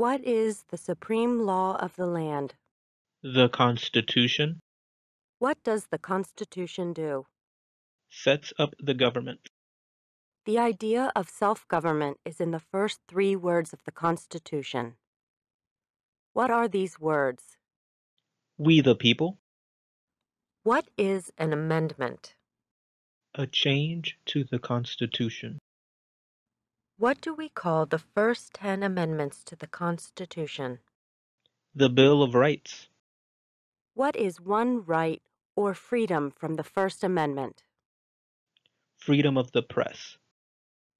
What is the supreme law of the land? The Constitution What does the Constitution do? sets up the government. The idea of self government is in the first three words of the Constitution. What are these words? We the people, What is an amendment? a change to the Constitution. What do we call the first 10 amendments to the Constitution? The Bill of Rights, What is one right or freedom from the First Amendment? freedom of the press.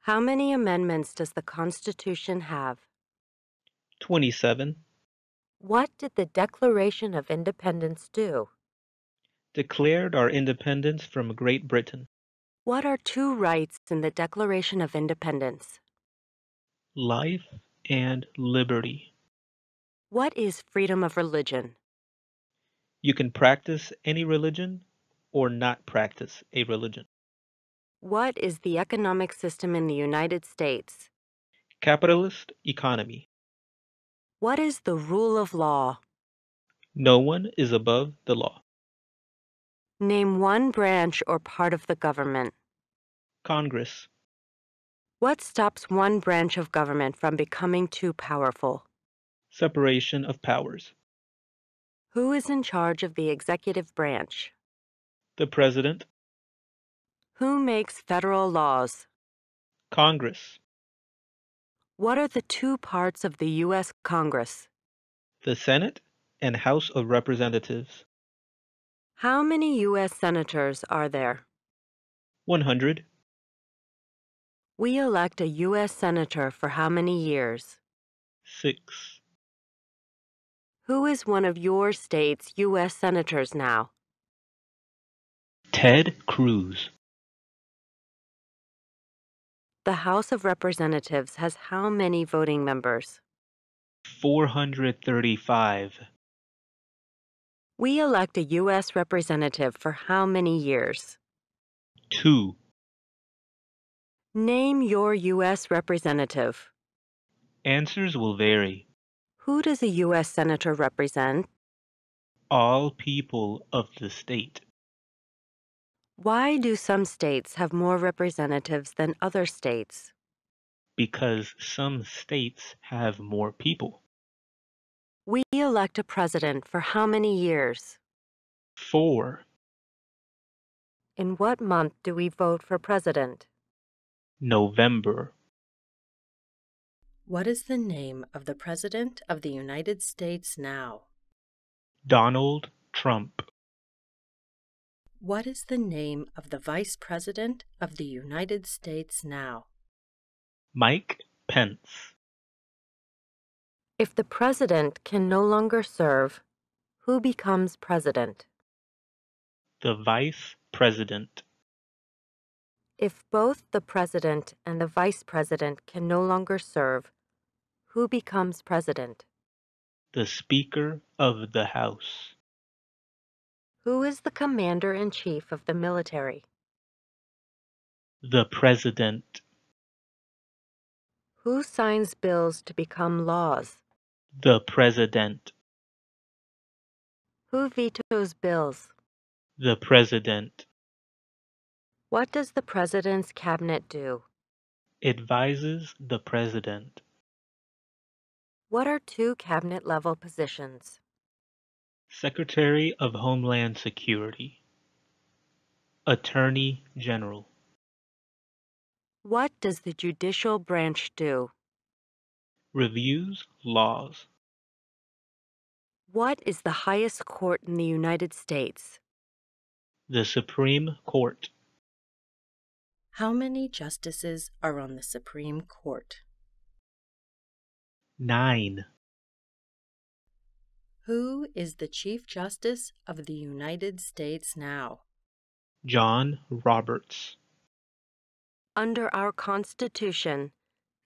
How many amendments does the Constitution have? 27. What did the Declaration of Independence do? Declared our independence from Great Britain. What are two rights in the Declaration of Independence? Life and liberty. What is freedom of religion? You can practice any religion or not practice a religion. What is the economic system in the United States? Capitalist economy. What is the rule of law? No one is above the law. Name one branch or part of the government. Congress. What stops one branch of government from becoming too powerful? Separation of powers. Who is in charge of the executive branch? The President. Who makes federal laws? Congress. What are the two parts of the U.S. Congress? The Senate and House of Representatives. How many U.S. senators are there? 100. We elect a U.S. senator for how many years? 6. Who is one of your state's U.S. senators now? Ted Cruz. The House of Representatives has how many voting members? 435. We elect a U.S. representative for how many years? 2. Name your U.S. representative. Answers will vary. Who does a U.S. senator represent? All people of the state. Why do some states have more representatives than other states? Because some states have more people. We elect a president for how many years? 4. In what month do we vote for president? November. What is the name of the President of the United States now? Donald Trump. What is the name of the Vice President of the United States now? Mike Pence. If the President can no longer serve, who becomes President? The Vice President. If both the President and the Vice President can no longer serve, who becomes President? The Speaker of the House. Who is the Commander in Chief of the military? The President. Who signs bills to become laws? The President. Who vetoes bills? The President. What does the President's cabinet do? Advises the President. What are two cabinet level positions? Secretary of Homeland Security. Attorney General. What does the judicial branch do? Reviews laws. What is the highest court in the United States? The Supreme Court. How many justices are on the Supreme Court? 9. Who is the Chief Justice of the United States now? John Roberts. Under our Constitution,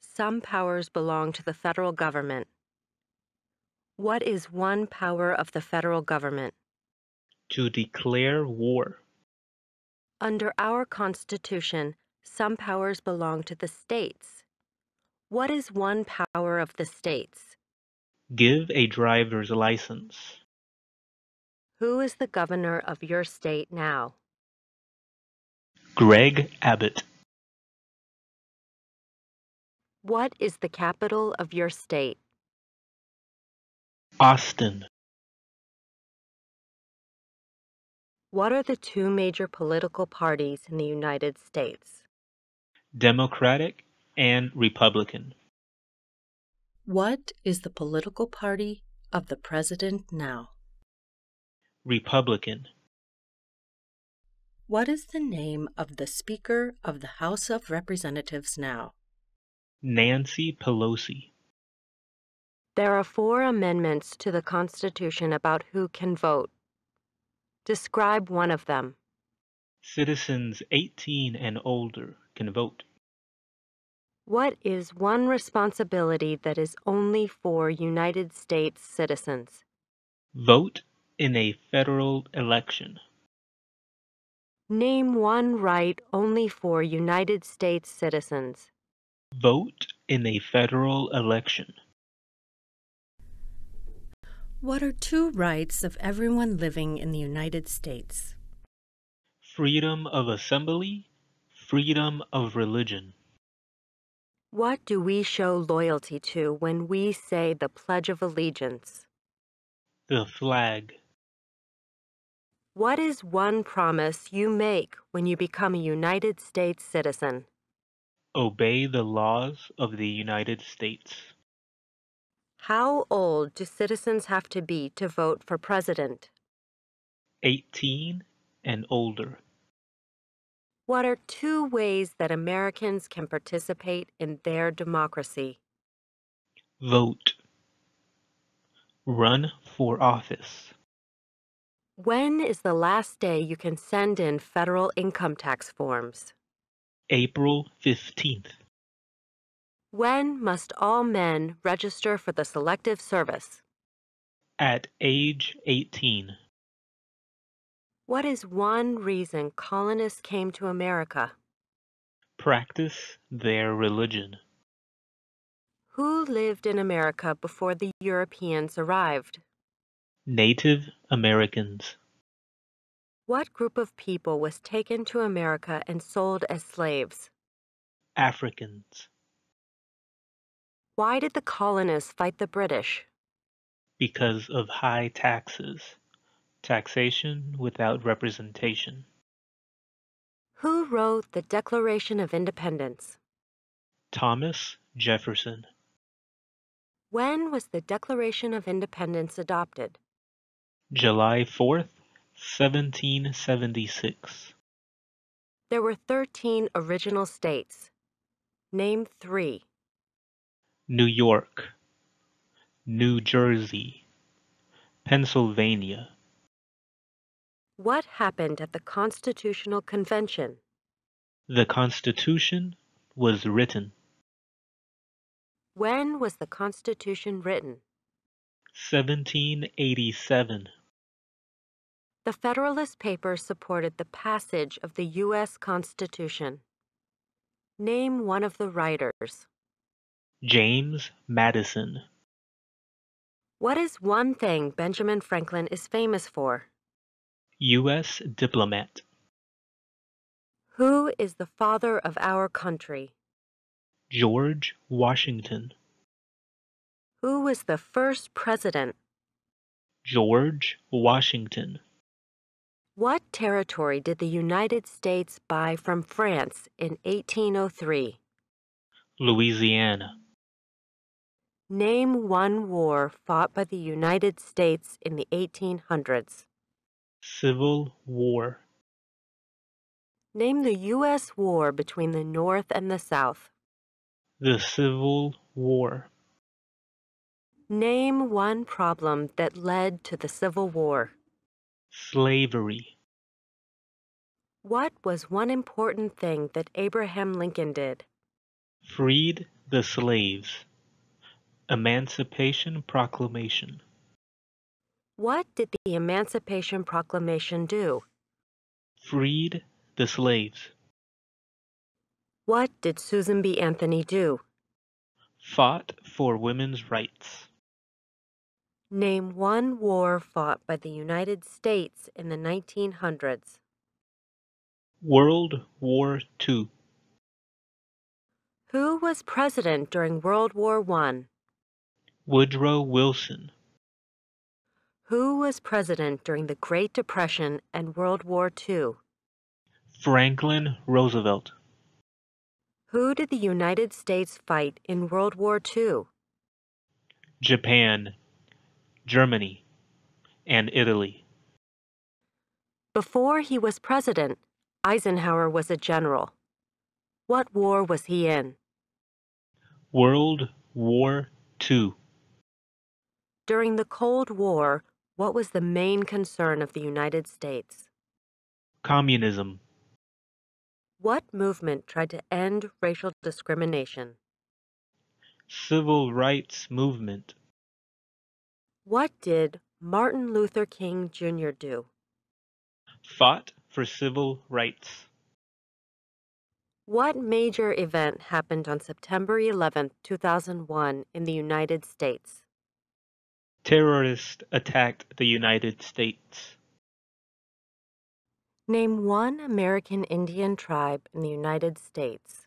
some powers belong to the federal government. What is one power of the federal government? To declare war. Under our Constitution, some powers belong to the states. What is one power of the states? Give a driver's license. Who is the governor of your state now? Greg Abbott. What is the capital of your state? Austin. What are the two major political parties in the United States? Democratic and Republican. What is the political party of the president now? Republican. What is the name of the Speaker of the House of Representatives now? Nancy Pelosi. There are four amendments to the Constitution about who can vote. Describe one of them. Citizens 18 and older can vote. What is one responsibility that is only for United States citizens? Vote in a federal election. Name one right only for United States citizens. Vote in a federal election. What are two rights of everyone living in the United States? Freedom of assembly, freedom of religion. What do we show loyalty to when we say the Pledge of Allegiance? The flag. What is one promise you make when you become a United States citizen? Obey the laws of the United States. How old do citizens have to be to vote for president? 18 and older. What are two ways that Americans can participate in their democracy? Vote. Run for office. When is the last day you can send in federal income tax forms? April 15th. When must all men register for the Selective Service? At age 18. What is one reason colonists came to America? Practice their religion. Who lived in America before the Europeans arrived? Native Americans. What group of people was taken to America and sold as slaves? Africans. Why did the colonists fight the British? Because of high taxes. Taxation without representation. Who wrote the Declaration of Independence? Thomas Jefferson. When was the Declaration of Independence adopted? July 4th, 1776. There were 13 original states. Name three. New York, New Jersey, Pennsylvania. What happened at the Constitutional Convention? The Constitution was written. When was the Constitution written? 1787. The Federalist Papers supported the passage of the U.S. Constitution. Name one of the writers. James Madison. What is one thing Benjamin Franklin is famous for? U.S. diplomat. Who is the father of our country? George Washington. Who was the first president? George Washington. What territory did the United States buy from France in 1803? Louisiana. Name one war fought by the United States in the 1800s. Civil War. Name the U.S. war between the North and the South. The Civil War. Name one problem that led to the Civil War. Slavery. What was one important thing that Abraham Lincoln did? Freed the slaves. Emancipation Proclamation. What did the Emancipation Proclamation do? Freed the slaves. What did Susan B. Anthony do? Fought for women's rights. Name one war fought by the United States in the 1900s. World War II. Who was president during World War I? Woodrow Wilson. Who was president during the Great Depression and World War II? Franklin Roosevelt. Who did the United States fight in World War II? Japan, Germany, and Italy. Before he was president, Eisenhower was a general. What war was he in? World War II. During the Cold War, what was the main concern of the United States? Communism. What movement tried to end racial discrimination? Civil Rights Movement. What did Martin Luther King Jr. do? Fought for civil rights. What major event happened on September 11, 2001 in the United States? Terrorists attacked the United States. Name one American Indian tribe in the United States.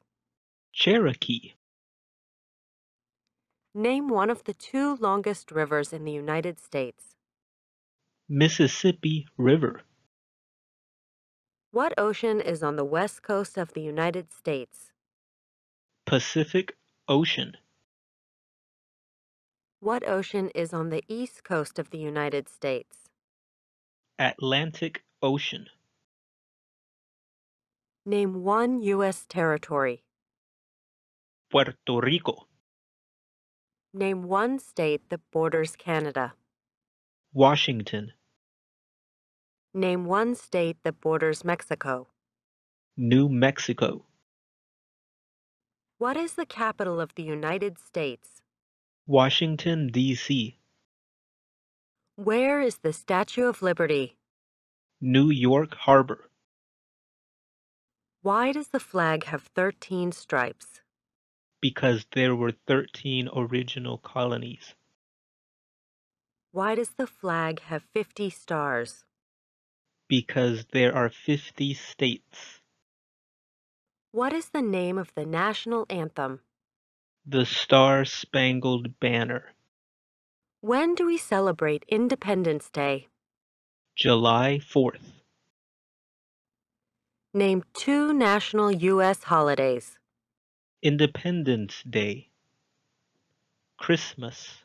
Cherokee. Name one of the two longest rivers in the United States. Mississippi River. What ocean is on the west coast of the United States? Pacific Ocean. What ocean is on the east coast of the United States? Atlantic Ocean. Name one U.S. territory. Puerto Rico. Name one state that borders Canada. Washington. Name one state that borders Mexico. New Mexico. What is the capital of the United States? Washington, D.C. Where is the Statue of Liberty? New York Harbor. Why does the flag have 13 stripes? Because there were 13 original colonies. Why does the flag have 50 stars? Because there are 50 states. What is the name of the national anthem? The Star Spangled Banner. When do we celebrate Independence Day? July 4th. Name two national U.S. holidays. Independence Day. Christmas.